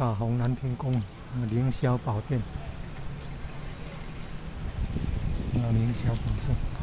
大红南天宫凌霄宝殿啊凌霄宝殿。